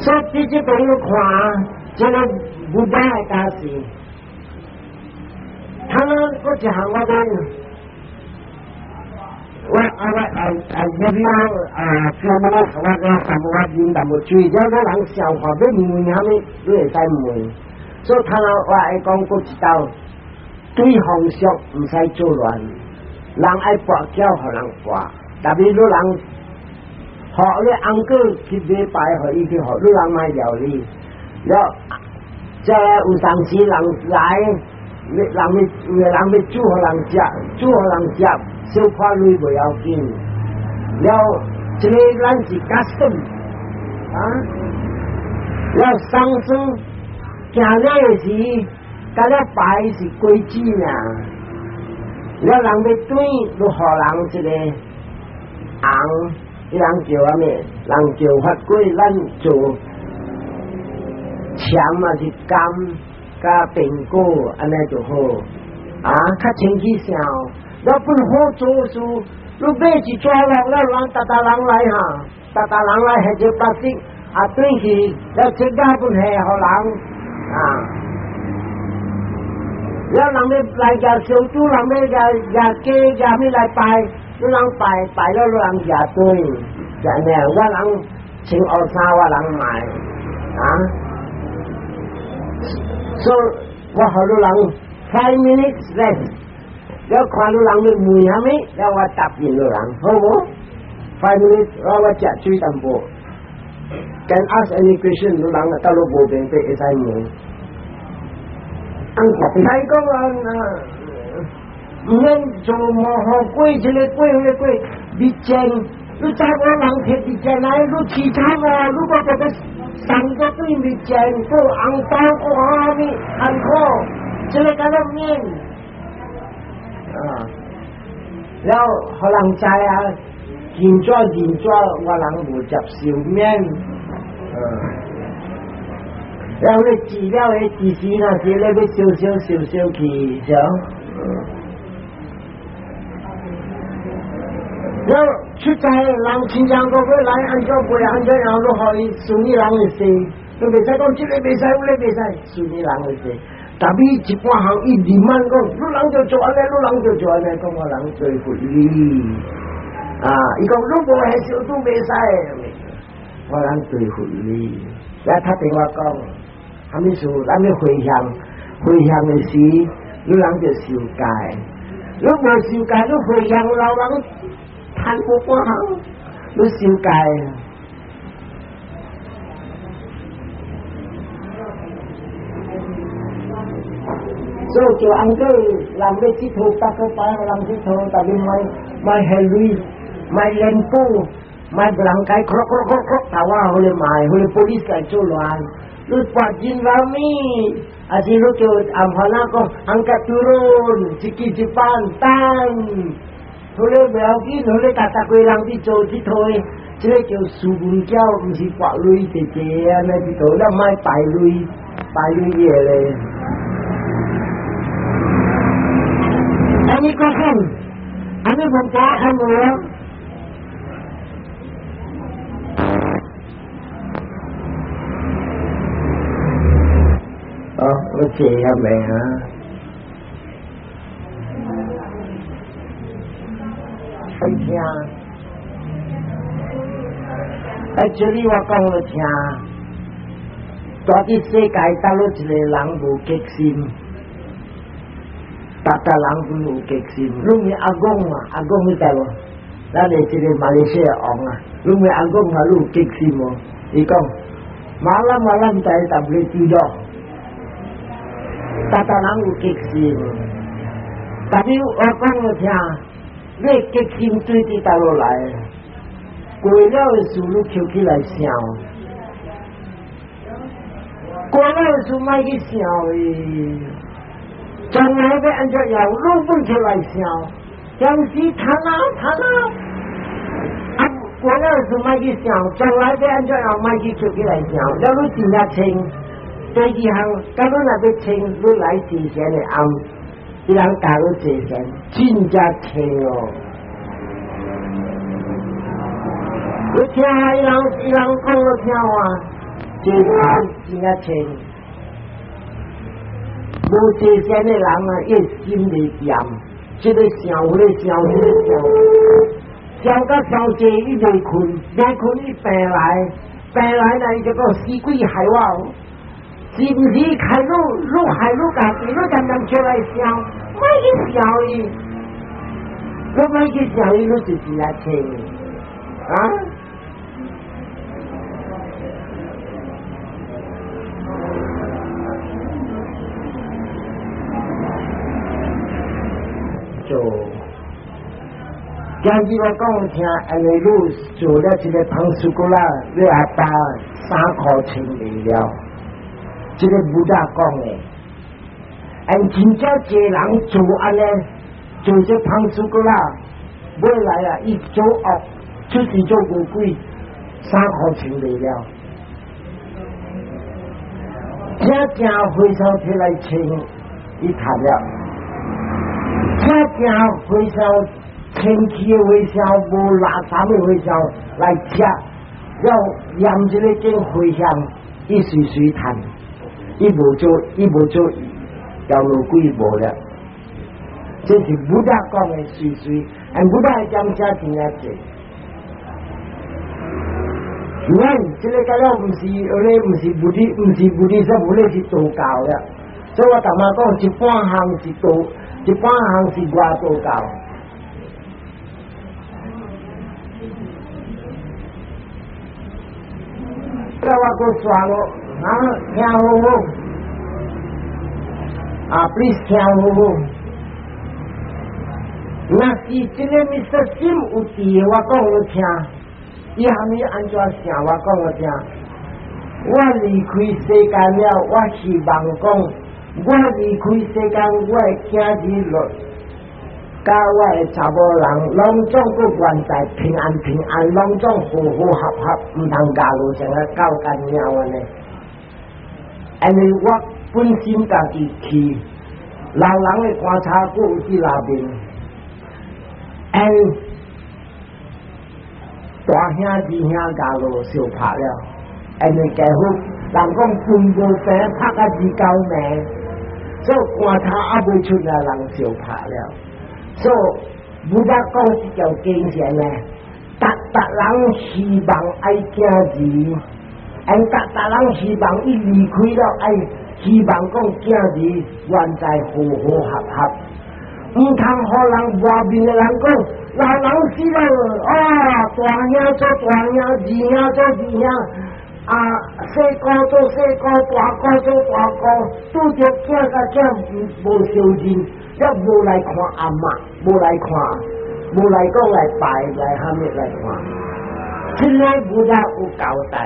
A: สุดที่จะเป็นขวาจะได้บูดาตาสิทั้งนั้นก็จะหางว่าเป็น Well, all right, I, I give you a few minutes. What else I'm what you đã một chuyện cho nó đang sao hòa với mùi nhà này, đứa này sai mùi. So thằng là ai con chỉ tao, tuy hồng không sai chỗ loạn, làm ai bỏ kéo họ làm quả, đặc biệt lúc làm họ lấy ăn cơ khi về bài họ ý thì họ lúc làm mai giàu đi. Đó, cho ưu sáng sĩ làm người làm người chú họ làm chạp, chú họ làm chạp, 就怕你不要紧，要这个咱是干什啊？要上升，干了是干了白是规矩呢。要人要对就好人，一个红人叫啊咩？人叫法贵，咱做强嘛是甘加苹果，安尼就好啊！看清气小。आपण हो चो सु रुबे รि च ो ल ้ ग จा ल ाา ग ताता ल ाั ग ตาตาลังไร ल ाต ग लाय हे जे पासी आतुई ही या चिड्डा आपण हे हो लांग ह าแล้วเราไม่ลายยาเซียวจู้ลังไม่ยายาเกยาไม่ลายไปแล้วเไปไปแล้วเราอย่าตุ้ยอย่าแนวว่าเงเชิงเอาซาว่าลังใหม่อ่ะ so ว่าเขาเรา five minutes r e f t 역관우랑은뭐냐면내가답인노랑하고 finally 내가자취담보 can ask any question 누랑따로보뱅때에사이니안고나이거는 men jo mo ho koi jile koi hue koi bichen lu ta go lang the bichen nai lu chi tha mo lu ko ko sang ko koi bichen ko ang ta ko ha mi an ko jile ka lo men 啊，然后可能在啊，现做现做，我能胡接受面，嗯，然后嘞，煮了嘞，厨师那些那个小小小小去，走，嗯，然后出差人清江个会来，按照贵阳按照羊肉好，煮你羊肉都未使讲，未使，别再未使，顺你羊肉吃。特别一光行，一尼蛮讲，你人就做安尼，你人就做安尼，跟我人对活哩。啊，伊讲，你无还是都未使，我人对活哩。然他对我讲，他们说咱们回乡，回乡的时有人就修改，如果修改，如回乡老冷叹过行，你修改。rồi kiểu anh cứ làm cái chiếc thô ta cứ phải làm chiếc thuộc tại vì mày mày Henry mày lên pu mày làm cái krok krok krok krok tao qua hồi mày hồi police lại cho loạn lúc qua jin vào mi à, à chỉ lúc cho am hana có angkat turun ciki Japan tan hồi lên béo kia hồi lên ta quay làm đi cho thì thôi chứ kiểu sù bùn kéo không chỉ quả lui tệ tệ à, này thì tối là mai phải lui phải lui gì đấy. นี้ก็ท่านอันนี้ผมขอคำหลวงอ๋อไม่ใช่ครับแม่ฮะสัญญา actually ว่าก็ไม่ใช่ตอนที่เสียใจตลอดเลยหลังบุกเก็กซิม Tata Langkulu Keksi Lumi Agong Agong Itawa Lade Cire Malaysia Ong Lumi Agong Lu Keksi Mo Ikong Malam-malam saya tak boleh tidur Tata Langkulu Keksi Tapi orang macam Ni Keksi Mtu Iti Taro Lai Kue Lau Sulu Kyoki Lai Siang Kue Lau Sulu Mai Siang 将来的安全要路分起来笑。江西他啊他啊，啊！我也是买起想，将来的安全要买起出去来笑。要路进价轻，最一行，一路那个轻，一来是先的暗，一人打的这些进价轻哦，我斤还一人一讲过轻啊，进价进价轻。无坐禅的人啊，越心里定，这个烧嘞烧嘞烧，烧到烧多，伊就困，爱困伊病来，病来呢就个死鬼害我，是不是？开路路害路干，路干能出来烧，买一烧鱼，我买一烧我自己来啊。就今日我讲听，安尼路做了一个糖醋骨啦，你还打三块钱没了，这个不大讲诶。安真少一人做安尼，做这糖醋骨啦，买来啊一做哦，自己做乌龟三块钱没了，天天会上去来吃一餐了。他家茴香，亲戚的茴香，无拿啥物茴香来吃，要养起的种茴香，一水水谈，一无做一无做，要有贵无了，这是无得讲的水水，俺无得讲家庭日做。因为这个家都不是，也不是布是，不是布地，是布地是道教的，所以我大马哥是观行是道。Ti pwaan hang si gwato kao? A, wako swalo. A, thean hovo? A, please thean hovo? Naki, tine Mr. Sim utiye. Wako ho thean? Ti hami ancho as thean. Wako ho thean? Wali, kwe se kalyaw. Washi, bangkong. 我离开世间，我今日来甲我的查某人，拢总个愿在平安平安，拢总和和合合，唔通大陆成个狗紧猫啊呢！因为我本身家己去老人的观察过，伫那边哎，大兄弟兄弟，大受少拍了，哎你健康。人讲尊重生，拍个是高命，所以观察阿伯出来，人就怕了。所以，人家讲是叫精神呢。达达人希望爱家庭，因达达人希望一离开了爱，希望讲家庭还在和和合合，唔通何人外面的人讲老人死了啊，大娘做大娘，二娘做二娘，啊，细高做细高，大高做大高，拄着叫个叫无孝子，一无来看阿嬷，无来看，无来讲来拜来喊咪来看，真乃无了有交代。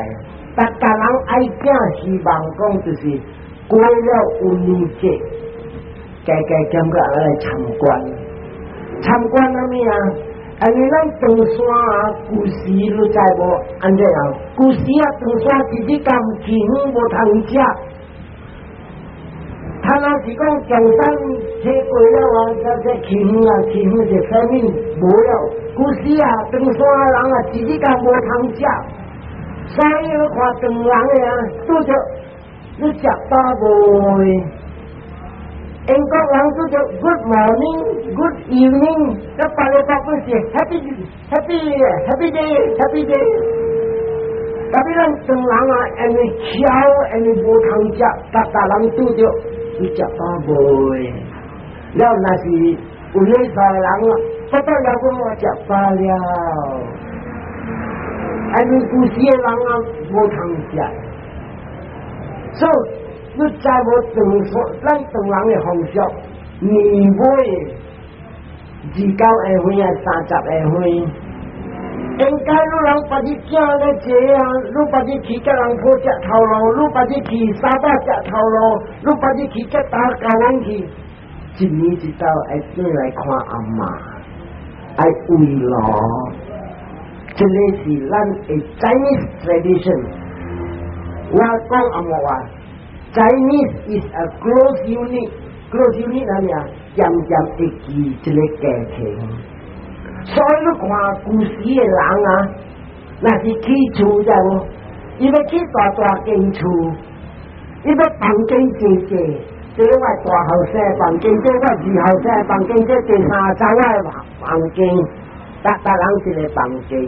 A: 大家人爱听希望讲，就是过了有女节，家家兼过来参观，参观了么啊？哎，你讲长山啊，古时你在无？安这样，古时啊，长山自己感情无汤吃。他那是讲长山吃过了话，这这钱啊，钱是生命，没有。古时啊，长山人啊自己家无汤吃，所以看长人呀，都着，都吃饱无？em Engkau orang tu good morning, good evening. Kepala kau pun sih happy, happy, happy day, happy day. Tapi kan senang ah, ini ciao, ini bukan jak tak dalam tu dia. Ijak boy. Lau mà ulai barang, kata Em đi ijak xe Ini à, vô thằng jak. So 是在我整所咱整人嘅方向，年尾二九下岁啊，三十下岁，應該你人把啲囝咧這啊，你把啲起嘅人鋪只頭路，你把啲起三百只頭路，你把啲起只打交往去，一年一到愛轉來看阿媽，愛慰勞，即個是咱嘅 Chinese tradition。我講阿媽話。Chinese is a close unit close unit là gì à chậm chậm ít kỳ chỉ lấy kẻ thế so với lúc hòa cú sĩ là lặng à là chỉ khi chú rằng 因为去大大建筑，因为房间姐姐，这个我大后生房间，这个二后生房间，这第三张我房间，达达人一个房间，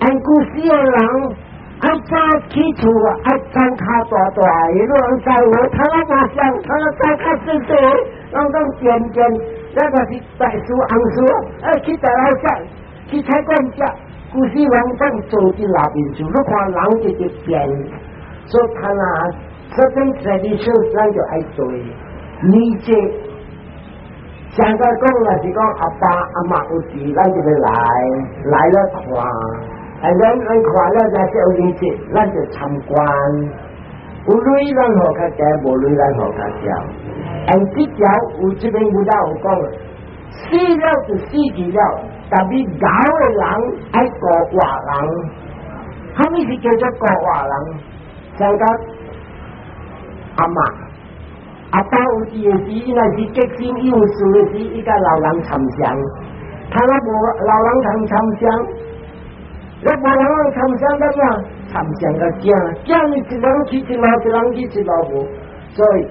A: 很古时的人。阿扎基础阿张卡大大，一路上我他那个想，他那张卡是谁？让让点点，那个是白书红书，哎，去在老乡，去采管家，古时王正走进那边去，如看狼就就变，所以他那这边在的手上就爱做，理解。现在讲了是讲阿爸阿妈有事，咱就来来来了看。係咱安看了才叫理解，咱就參觀。有鐳咱何家家，無鐳咱何家家。按即條有即邊有道有講，死了就死去了，特別搞嘅人愛講話人，後面是叫做講話人，像個阿嫲。阿爸有時嘅時，伊若是激心有事嘅時，伊甲老人參詳，他若無老人通參詳。若无人参上个啥？参上个姜，姜一人去一只一人去一只所以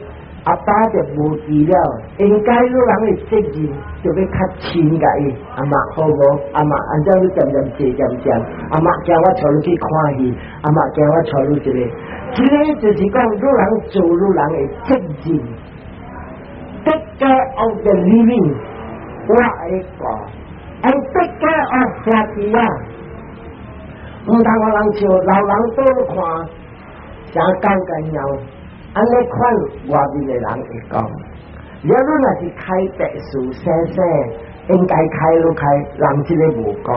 A: 阿爸就无低了，应该有人的责任就要较亲个伊，阿妈好不？阿妈按照你怎怎接怎接，阿妈叫我坐入去看戏，阿妈叫我坐入去咧，这里就是讲有人做有人的责任，take care of the living，w h a i g o and take care of t u e 唔通个人笑，老人多看，成讲紧要。安尼看外面的人会讲，你若那是开白殊生生，应该开路开，人即个无讲。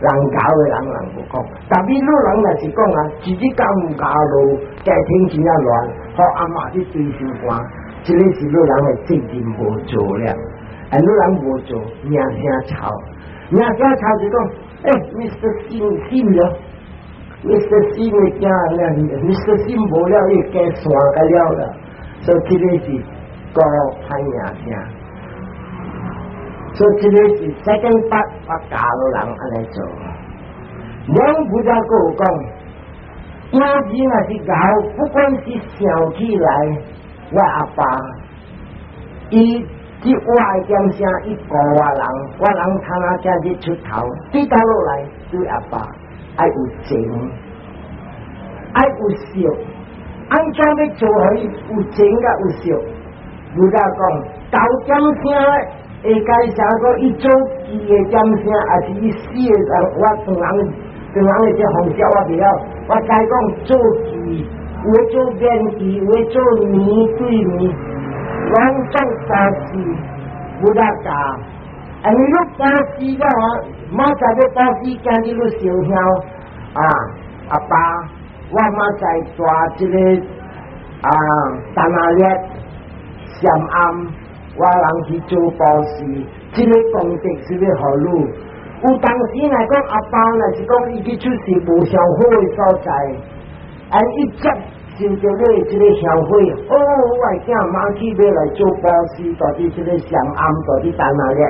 A: 人搞的人人无讲，但你若人那是讲啊，自己搞唔搞路，该听人家乱，和阿妈的追事讲，这里是路人为正点无做了，人都人无做，名声臭，名声臭这个。哎，你是心心了，你是心没家了，你是心无了，也该耍个了了，所以这里是高攀呀呀，所以这里是再跟八八大楼人来做，两不在过江，多钱那是搞，不管是小起来，我阿爸一。我诶江声，一个我人，我人他那家日出头，对到落来对阿爸，爱有情，爱有笑，安怎要做好有情甲有笑？如家讲搞江声，会介绍讲伊做期诶江声，还是伊死诶？人活人，活人诶些红烧我不要，我伊讲做期，为做编剧，为做面对面。广东巴西不打架，哎，你巴西个话，冇在个巴西讲你都成乡啊，阿爸，我冇在抓这个啊，大拿捏，咸安，我人去做巴西，这个工地是要好路？有当时来讲，阿爸那是讲，伊去出事无上好的所在，啊，一直。今朝咧，这个消费，哦，我系惊马去买来做保险，到底这个上暗到底在哪里？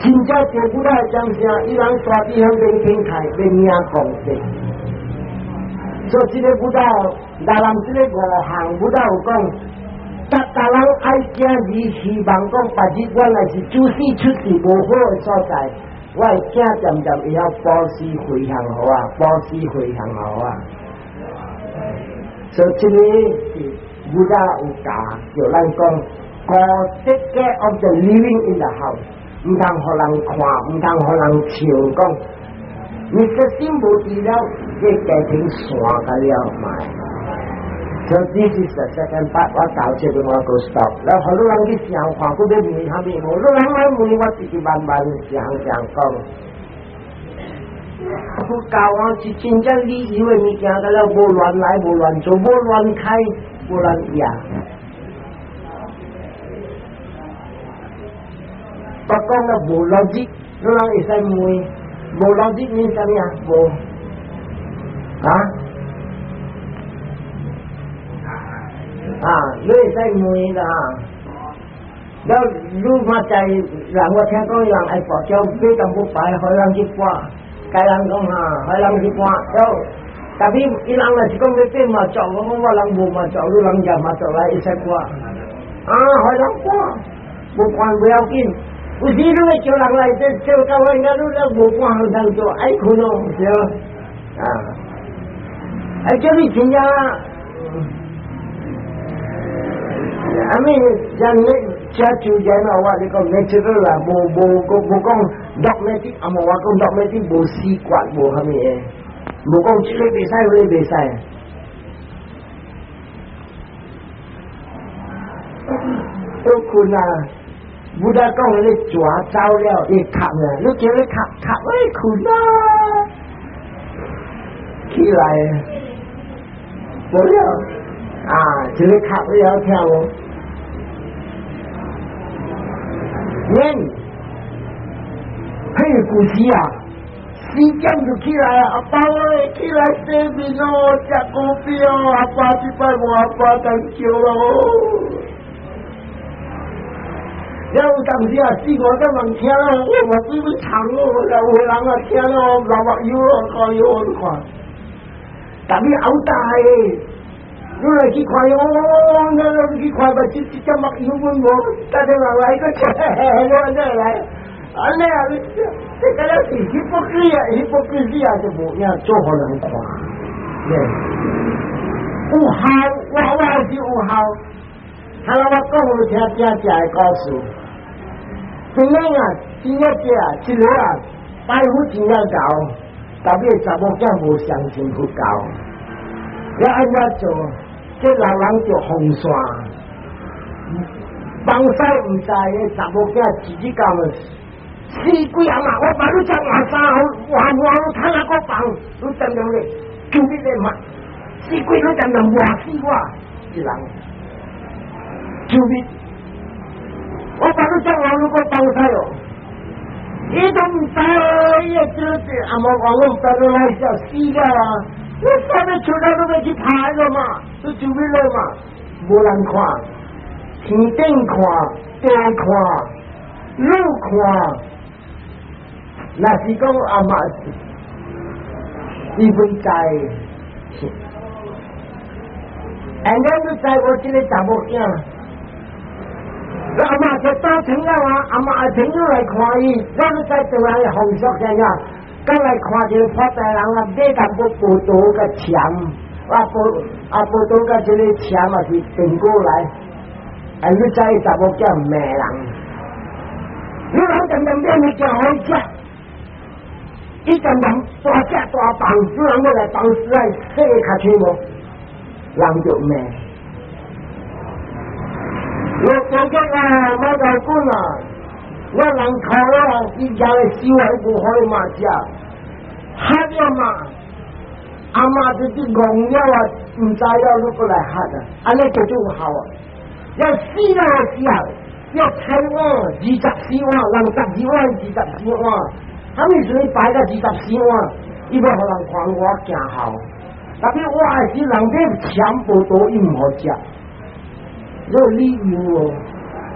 A: 今朝做不到江上，伊人坐车向这边开，被伢讲的。做这个不到，大南这个我行不到讲，大大人爱讲，以希望讲，百日我来是做事出事无好所在，我系惊渐渐会晓保险回很好啊，保险回很好啊。Certainly, Buddha Uta, your life gone, God take care of the living in the house. 唔通互人看，唔通互人笑講。你決心無治療，即家庭散個了嘛？So this is the second part. 我搞這邊我 go stop。แล้ว好多人去想看，佢哋唔係後面，好多人喺門我自己慢慢想想講。不搞啊，是真正你以为你行得了，无乱来，无乱做，无乱开，无乱呀。不讲了，无逻辑，你人会使问，无逻辑你怎样？无啊啊，你会使问的啊。แล้วรู้มาใจหลังว่าแท้ก็ยังไอ้ปอดเจ้าไม่ต้องผู้ไปหอยรังที่กว่า cái cái hơi là chỉ có à, tên mà kailan ko nga kailan di ko so tapi ilang na sikong kete macaw ko mo walang bu macaw lu lang ja macaw la isa ko ah kailan ko bukan buyakin uziru e cholang la ite chel kawan garu quan hơi dang to ai khổ à, ai kuno so ah actually jinja I mean, Chachu jana là ni kong con la con đọc ko bo kong dogmatic ama đọc kong dogmatic bo si quạt kwat con chỉ e. Bo kong chile besai wale besai. Ô khu na Buddha con le chua chao leo e khap na. Lúc kia le khap khap ơi khu à, Khi lại. Bố leo. À, chile khap leo theo. 便宜。配股息啊，时间就起来啊，阿爸喂，起来洗面哦，食股票，阿爸即摆无阿爸当笑咯。要有当时啊，四五个人听咯，我目睭要长咯，有个人啊听咯，流目油咯，看油看，但你好大诶。有人去夸哟，那那去夸不？这这这么有文我，大家玩玩一个我再来。啊，那啊，这个那自己不给啊，也不给这样的模样，做好人夸。不好，娃娃是不好。他那个干部天天在告诉：这样啊，第一节啊，去了啊，大夫尽量找，到别什么干部相信不高，要按他做。这老人叫红山，防晒唔晒，你啥物件自己搞嘛？死鬼啊我把那张黄沙，我我他那个棒，我真用力，救命嘞嘛！死鬼，我真死一救命！我把那张黄那个防晒哦，你都唔晒哦，一只阿毛黄黄晒都来着死噶。那咱们出来都没去拍了嘛，都准备了嘛，无人看，天顶看，地看，路看，那是讲阿妈是不在。俺家是在我这里查某囝，阿妈就到城了啊，阿妈阿城又来看伊，咱们在台湾红烧家呀。刚才看见发财人啊，买个不不多个钱，啊不啊不多个这个钱嘛是挣过来，还是在什么叫买人？你老等人没有叫开家，一个人抓下抓房子，我来房子来这个看去不？就买。我我讲了，我就过了。我人靠人一家的希望不好的马家，喝的嘛，阿妈就是农了啊，唔知要如何来喝的，安那酒就好啊。要死万的酒，要开我二十四万、两十二万、二十四万，他们所以摆个二十四万，伊要让人看我家好，那边我还是人边钱不够用好家，要利用哦。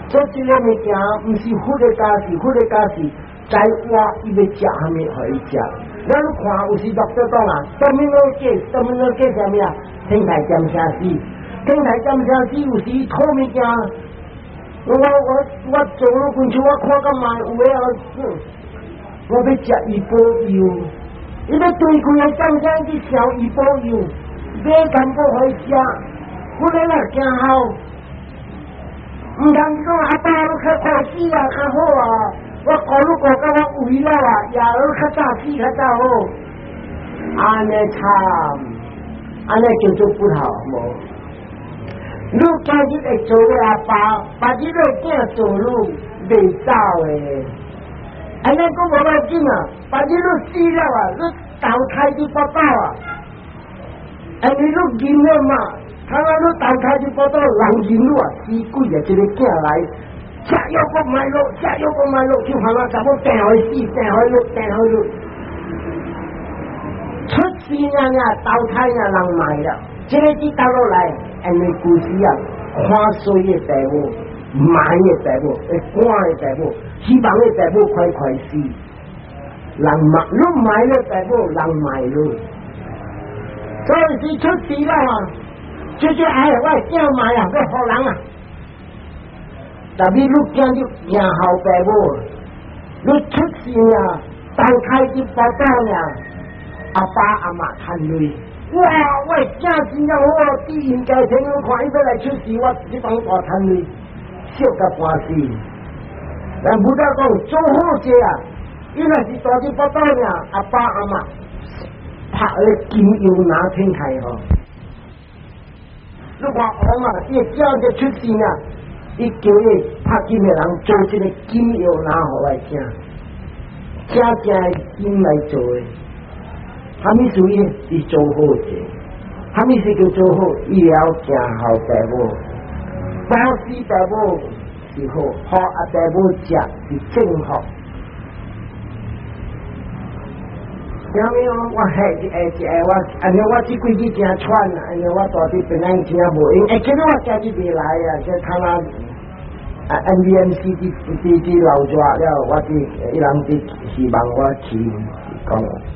A: 做这个物件，不是富的家事，富的家事，在家。伊个食还没好以食。咱看，有是老得到啦，什么南街，到闽南街什么呀？天台江下子，天台江下子，有时偷物件。我我我走路过去，我看个有路要吃。我要吃一包油，伊个对过上山的烧一包油，别人都不会食，富的了吃好。人说阿爸都去看戏啊，较好啊。我讲如果跟我为了啊，夜儿较早死较早好，安尼惨，安尼叫做不好无。你今日会做个阿爸，把你个囝做路袂走诶。安尼讲无要紧啊，把你个死了啊，你投胎你不走啊。安尼你囡仔嘛。他那都打开就跑到南京路啊，死鬼啊！这个过来，吃药不买肉，吃药不买肉，就喊他怎么病害死，病害路，病害路。出事啊！倒开啊，人卖了，这个就倒落来。哎，那故事啊，花衰的债务，慢的债务，官的债务，希望的债务，快快死。人卖，又卖了债务，人卖了，以是出事了。จะจะไอ้ว่าเจ้ามาอย่างเป็นพลังอ่ะแต่บีลูกเจยังยูยังเฮาไปบูลุกชุดเสียตังใไทิที่ปอดเนี่ยอาปาอามาทันเลยว้าว่าเจ้าจริงจังโอ้ี่ยินใจเชิงขอัญไปเลยชุดสีว่าที่ต้องปอทันเลยเชี่ยวกับความสีแล้วบุตรก็โจหูเจียอีนั่นที่ตอนที่ปอดเนี่ยอาปาอามาพระเลยกินอยู่นาเทิงไทยเหรอ如果我嘛，也叫着出事呢？你叫伊拍金的人做这个机油拿何来吃？家家金来做的，他们属于是做好的，他们是个做好，也要讲好大夫，包死大夫以后好阿大夫讲是正好。nyame wa head ɛti ɛwa ɛnɛ wa ti ko yi tiɲɛ tɔ na ɛnɛ wa tɔ ti pɛnɛ n tiɲɛ bɔ ɛ kɛnɛ wa tɛ ti bi la yɛ kɛ kana ndmc ti ti ti la o jɔ a yɛ wa ti ilan ti si ban wa ti kɔngɔ.